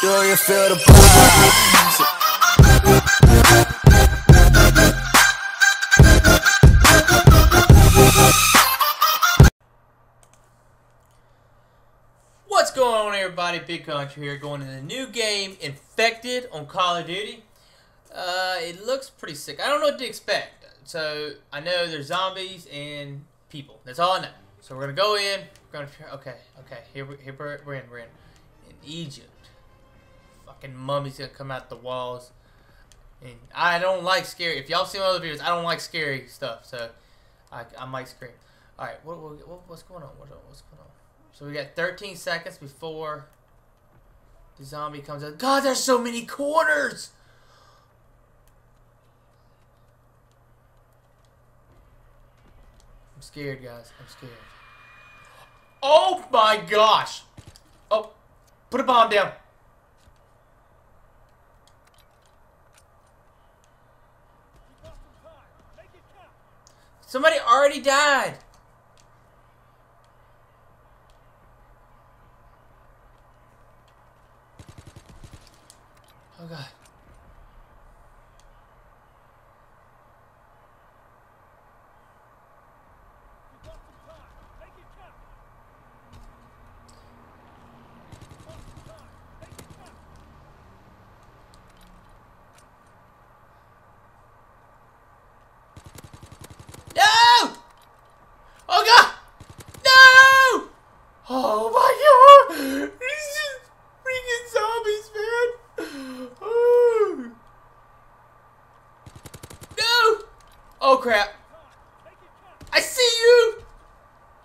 Do you feel the? What's going on, everybody? Big Country here, going to the new game, Infected on Call of Duty. Uh, it looks pretty sick. I don't know what to expect. So I know there's zombies and people. That's all I know. So we're gonna go in. We're gonna. Okay, okay. Here, we, here we're, we're in. We're in. In Egypt. Fucking mummies gonna come out the walls. And I don't like scary. If y'all seen other videos, I don't like scary stuff. So I, I might scream. All right. What, what what's going on? What, what's going on? So we got 13 seconds before the zombie comes out. God, there's so many corners! I'm scared, guys. I'm scared. Oh my gosh! Oh, put a bomb down. Somebody already died. Oh god. No! Oh god! No! Oh my god! These just freaking zombies, man! Oh. No! Oh crap! I see you!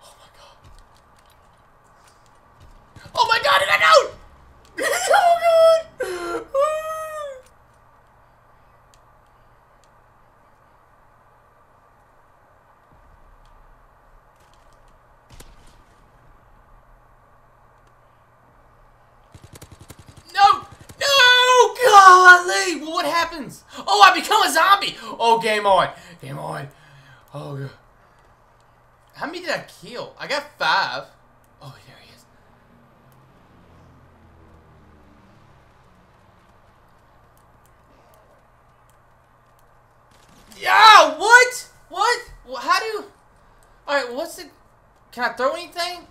Oh my god! Oh my god! Did I know? oh god! No! No! Golly! What happens? Oh, I become a zombie! Oh. Game on. Oh, God. How many did I kill? I got five. Oh, there he is. Yeah, what? What? How do. Alright, what's the... Can I throw anything?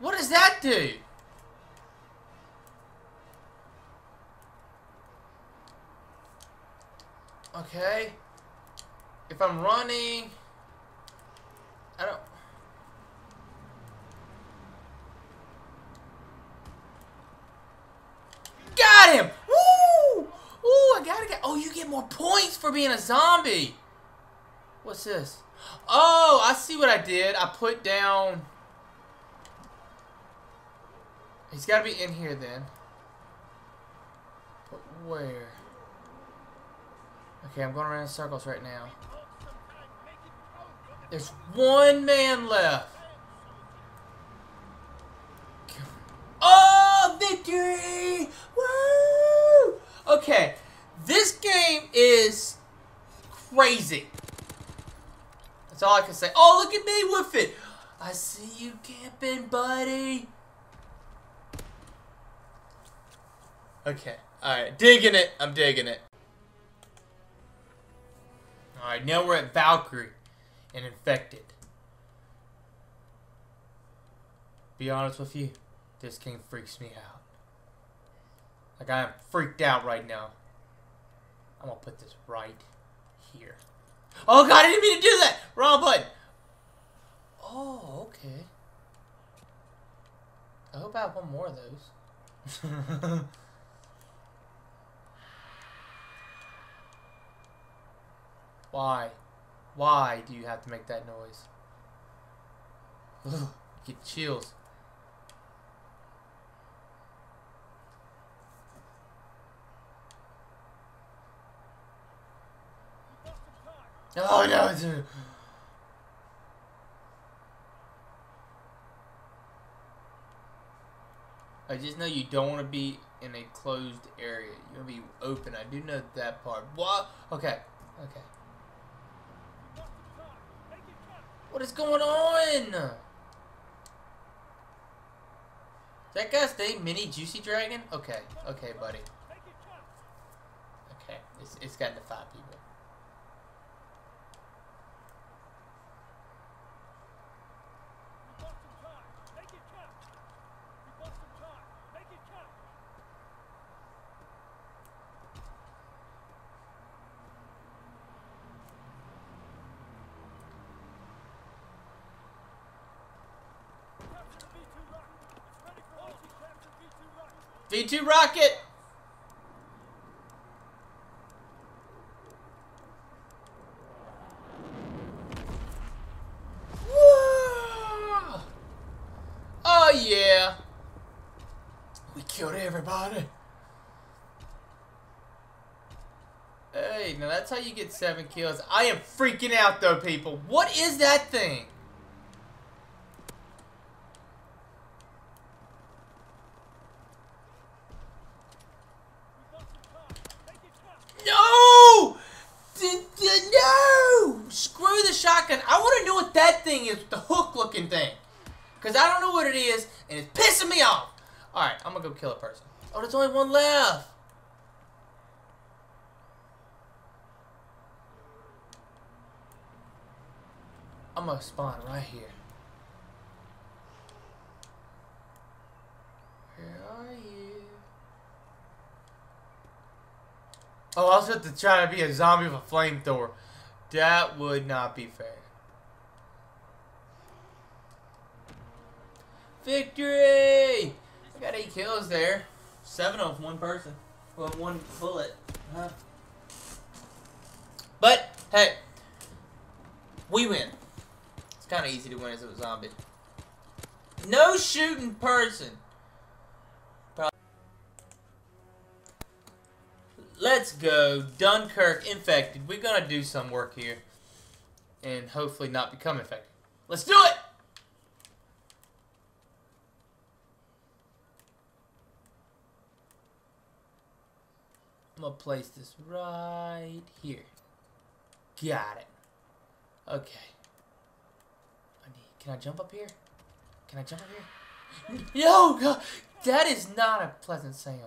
What does that do? Okay. If I'm running, I don't. Got him! Woo! Ooh, I gotta get. Oh, you get more points for being a zombie. What's this? Oh, I see what I did. I put down. He's got to be in here then. But where? Okay, I'm going around in circles right now. There's one man left. Oh, victory! Woo! Okay, this game is crazy. That's all I can say. Oh, look at me with it. I see you camping, buddy. Okay. Alright. Digging it. I'm digging it. Alright, now we're at Valkyrie and Infected. Be honest with you, this game freaks me out. Like, I am freaked out right now. I'm gonna put this right here. Oh god, I didn't mean to do that! Wrong button! Oh, okay. I hope I have one more of those. Why? Why do you have to make that noise? Ugh, get chills. Oh no, dude. I just know you don't want to be in a closed area. You want to be open. I do know that part. What? Okay. Okay. What is going on? that guy's name Mini Juicy Dragon? Okay, okay, buddy. Okay, it's, it's gotten to five people. V2 rocket! Whoa! Oh yeah! We killed everybody! Hey, now that's how you get seven kills. I am freaking out though, people. What is that thing? Thing is the hook looking thing. Because I don't know what it is, and it's pissing me off. Alright, I'm going to go kill a person. Oh, there's only one left. I'm going to spawn right here. Where are you? Oh, I was about to try to be a zombie with a flamethrower. That would not be fair. Victory! I got eight kills there. Seven of one person. Well, one bullet. Huh? But, hey. We win. It's kind of easy to win as a zombie. No shooting person. Let's go. Dunkirk infected. We're going to do some work here. And hopefully not become infected. Let's do it! I'm gonna place this right here. Got it. Okay. I need, can I jump up here? Can I jump up here? No, God, that is not a pleasant sound.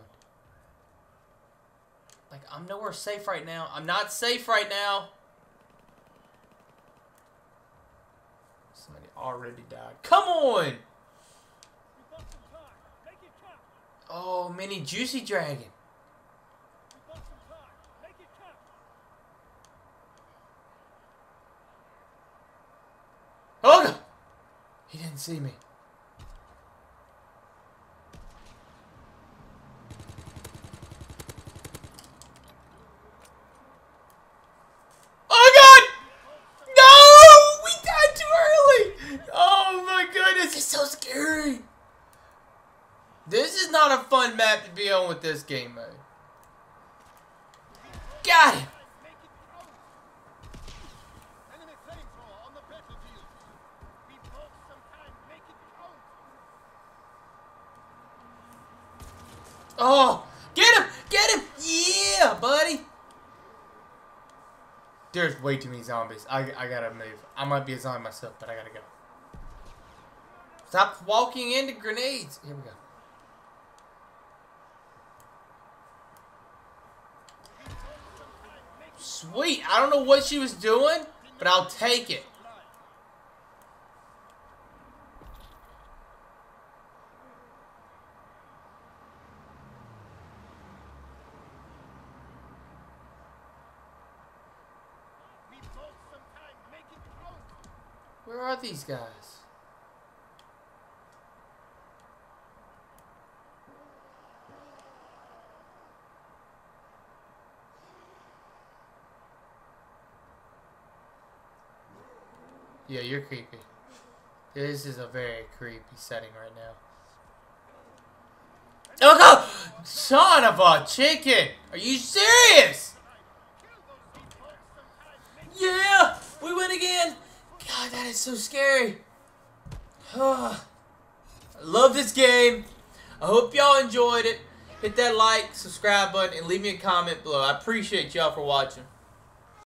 Like, I'm nowhere safe right now. I'm not safe right now. Somebody already died. Come on! Oh, mini juicy dragon. Oh! Didn't see me. Oh God! No! We died too early! Oh my goodness, it's so scary! This is not a fun map to be on with this game mode. Got him! Oh, get him! Get him! Yeah, buddy! There's way too many zombies. I, I gotta move. I might be a zombie myself, but I gotta go. Stop walking into grenades. Here we go. Sweet. I don't know what she was doing, but I'll take it. Where are these guys? Yeah, you're creepy. This is a very creepy setting right now. Oh god! Son of a chicken! Are you serious? Yeah! We win again! God, that is so scary. Ah. I love this game. I hope y'all enjoyed it. Hit that like, subscribe button, and leave me a comment below. I appreciate y'all for watching.